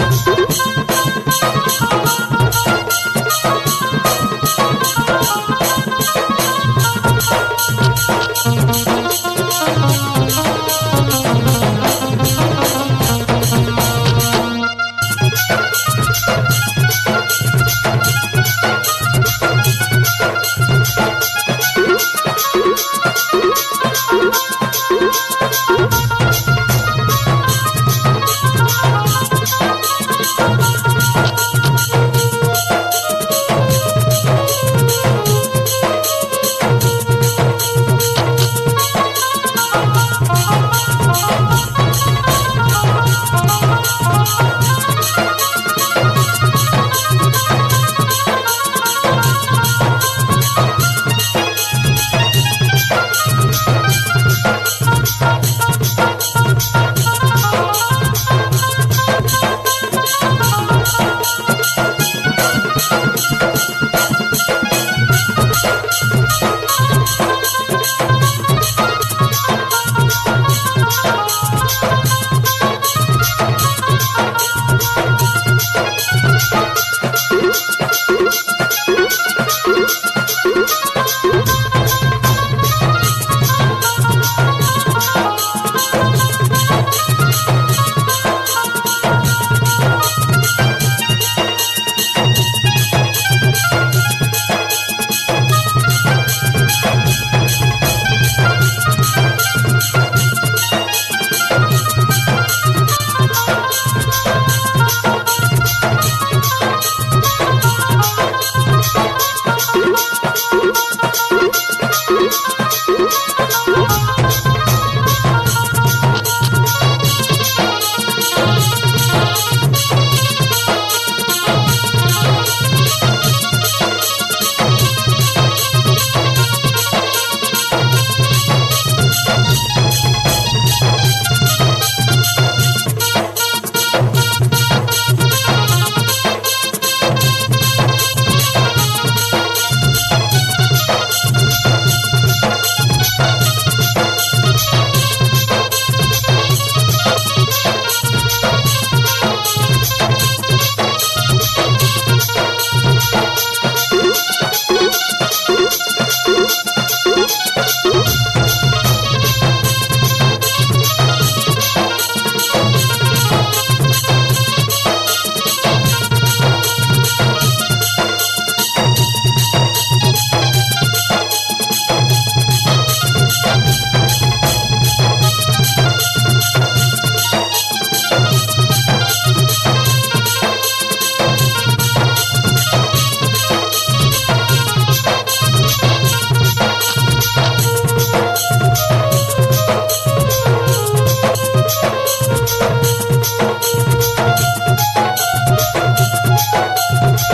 you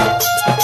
Música